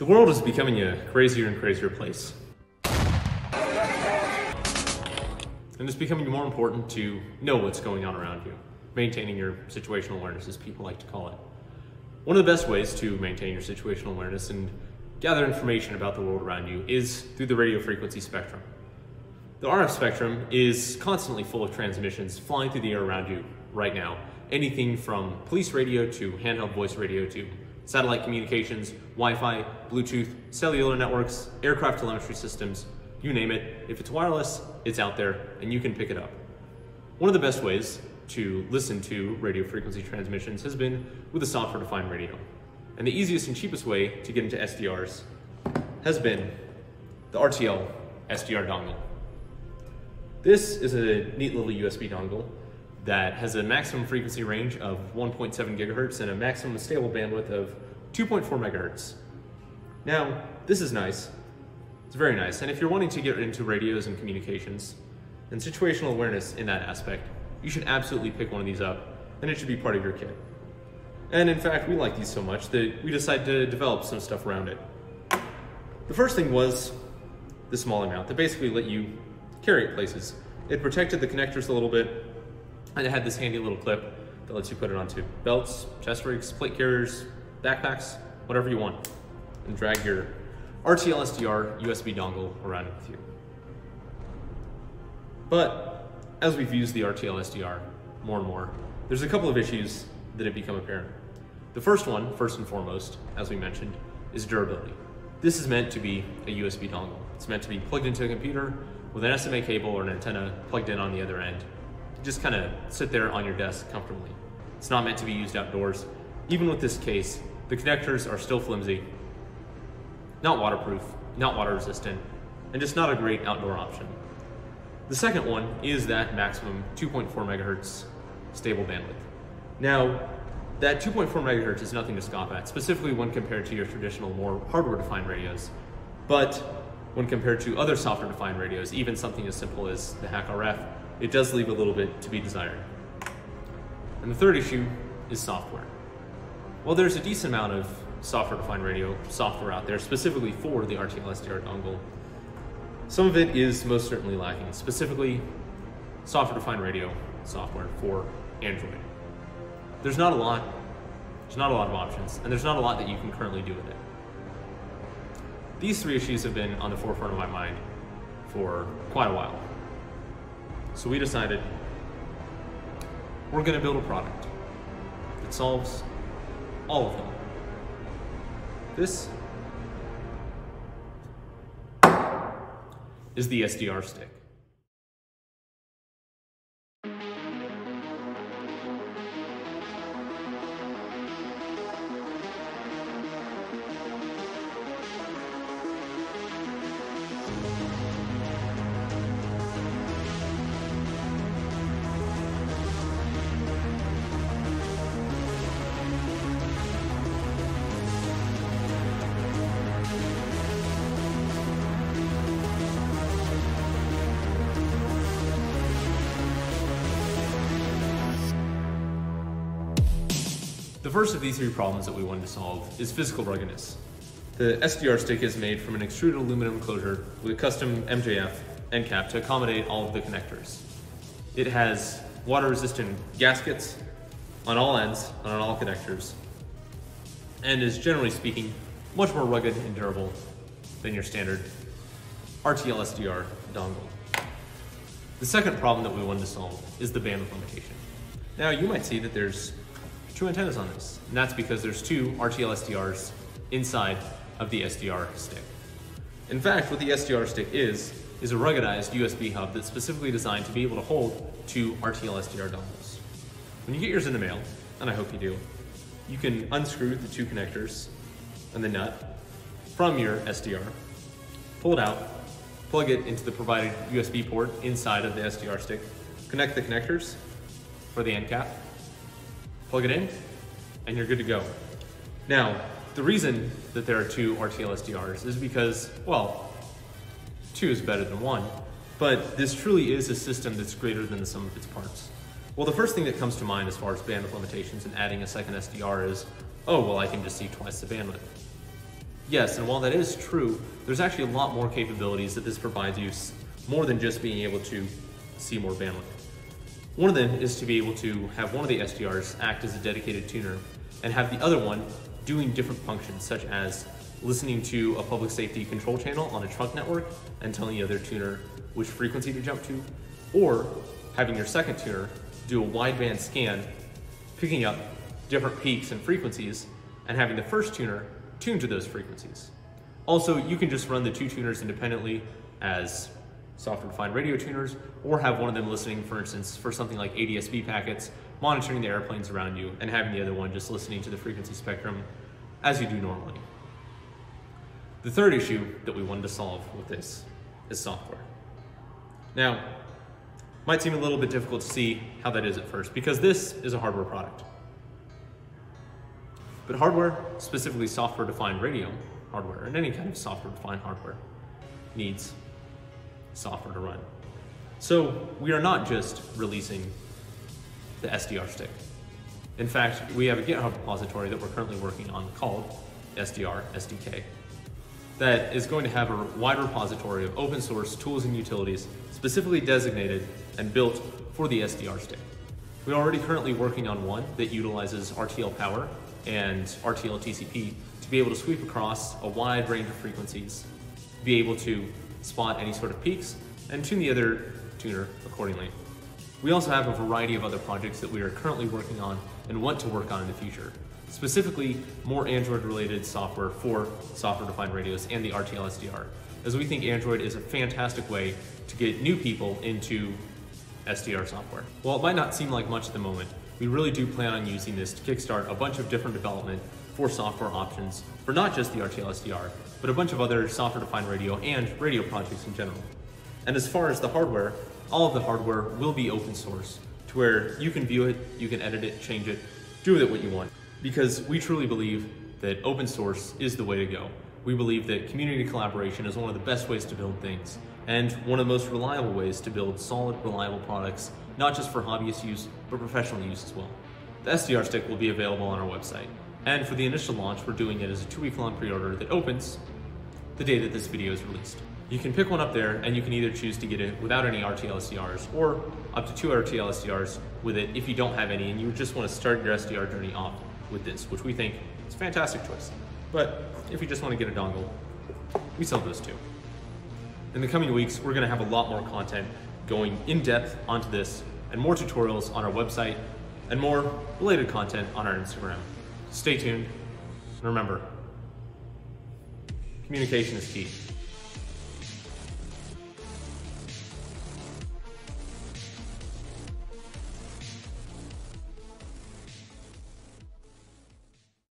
The world is becoming a crazier and crazier place. And it's becoming more important to know what's going on around you, maintaining your situational awareness, as people like to call it. One of the best ways to maintain your situational awareness and gather information about the world around you is through the radio frequency spectrum. The RF spectrum is constantly full of transmissions flying through the air around you right now. Anything from police radio to handheld voice radio to satellite communications, Wi-Fi, Bluetooth, cellular networks, aircraft telemetry systems, you name it. If it's wireless, it's out there and you can pick it up. One of the best ways to listen to radio frequency transmissions has been with a software-defined radio. And the easiest and cheapest way to get into SDRs has been the RTL SDR dongle. This is a neat little USB dongle that has a maximum frequency range of 1.7 gigahertz and a maximum stable bandwidth of 2.4 megahertz. Now, this is nice. It's very nice. And if you're wanting to get into radios and communications and situational awareness in that aspect, you should absolutely pick one of these up and it should be part of your kit. And in fact, we like these so much that we decided to develop some stuff around it. The first thing was the smaller mount that basically let you carry it places. It protected the connectors a little bit, and it had this handy little clip that lets you put it onto belts, chest rigs, plate carriers, backpacks, whatever you want, and drag your RTL SDR USB dongle around with you. But as we've used the RTL SDR more and more, there's a couple of issues that have become apparent. The first one, first and foremost, as we mentioned, is durability. This is meant to be a USB dongle. It's meant to be plugged into a computer with an SMA cable or an antenna plugged in on the other end. Just kind of sit there on your desk comfortably. It's not meant to be used outdoors. Even with this case, the connectors are still flimsy, not waterproof, not water resistant, and just not a great outdoor option. The second one is that maximum 2.4 megahertz stable bandwidth. Now, that 2.4 megahertz is nothing to scoff at, specifically when compared to your traditional, more hardware-defined radios. But when compared to other software-defined radios, even something as simple as the HackRF, it does leave a little bit to be desired. And the third issue is software. Well, there's a decent amount of software-defined radio software out there, specifically for the RTL SDR dongle, some of it is most certainly lacking, specifically software-defined radio software for Android. There's not a lot, there's not a lot of options, and there's not a lot that you can currently do with it. These three issues have been on the forefront of my mind for quite a while. So we decided we're going to build a product that solves all of them. This is the SDR stick. The first of these three problems that we wanted to solve is physical ruggedness. The SDR stick is made from an extruded aluminum enclosure with a custom MJF end cap to accommodate all of the connectors. It has water-resistant gaskets on all ends and on all connectors, and is generally speaking much more rugged and durable than your standard RTL SDR dongle. The second problem that we wanted to solve is the bandwidth limitation. Now you might see that there's two antennas on this, and that's because there's two RTL SDRs inside of the SDR stick. In fact, what the SDR stick is, is a ruggedized USB hub that's specifically designed to be able to hold two RTL SDR dongles. When you get yours in the mail, and I hope you do, you can unscrew the two connectors and the nut from your SDR, pull it out, plug it into the provided USB port inside of the SDR stick, connect the connectors for the end cap, plug it in, and you're good to go. Now, the reason that there are two RTL SDRs is because, well, two is better than one, but this truly is a system that's greater than the sum of its parts. Well, the first thing that comes to mind as far as bandwidth limitations and adding a second SDR is, oh, well, I can just see twice the bandwidth. Yes, and while that is true, there's actually a lot more capabilities that this provides you, more than just being able to see more bandwidth. One of them is to be able to have one of the SDRs act as a dedicated tuner and have the other one doing different functions such as listening to a public safety control channel on a trunk network and telling the other tuner which frequency to jump to, or having your second tuner do a wideband scan, picking up different peaks and frequencies, and having the first tuner tune to those frequencies. Also, you can just run the two tuners independently as software-defined radio tuners, or have one of them listening, for instance, for something like ADSB packets, monitoring the airplanes around you, and having the other one just listening to the frequency spectrum as you do normally. The third issue that we wanted to solve with this is software. Now, might seem a little bit difficult to see how that is at first, because this is a hardware product. But hardware, specifically software-defined radio hardware, and any kind of software-defined hardware, needs software to run. So we are not just releasing the SDR stick. In fact, we have a GitHub repository that we're currently working on called SDR SDK that is going to have a wide repository of open source tools and utilities specifically designated and built for the SDR stick. We're already currently working on one that utilizes RTL power and RTL TCP to be able to sweep across a wide range of frequencies, be able to spot any sort of peaks, and tune the other tuner accordingly. We also have a variety of other projects that we are currently working on and want to work on in the future. Specifically, more Android related software for software defined radios and the RTL SDR, as we think Android is a fantastic way to get new people into SDR software. While it might not seem like much at the moment, we really do plan on using this to kickstart a bunch of different development for software options for not just the RTL SDR, but a bunch of other software-defined radio and radio projects in general. And as far as the hardware, all of the hardware will be open source to where you can view it, you can edit it, change it, do with it what you want. Because we truly believe that open source is the way to go. We believe that community collaboration is one of the best ways to build things and one of the most reliable ways to build solid, reliable products, not just for hobbyist use, but professional use as well. The SDR stick will be available on our website. And for the initial launch, we're doing it as a two week long pre-order that opens the day that this video is released. You can pick one up there and you can either choose to get it without any RTL SDRs or up to two RTL SDRs with it if you don't have any and you just want to start your SDR journey off with this, which we think is a fantastic choice. But if you just want to get a dongle, we sell those too. In the coming weeks, we're going to have a lot more content going in depth onto this and more tutorials on our website and more related content on our Instagram. Stay tuned. And remember, communication is key.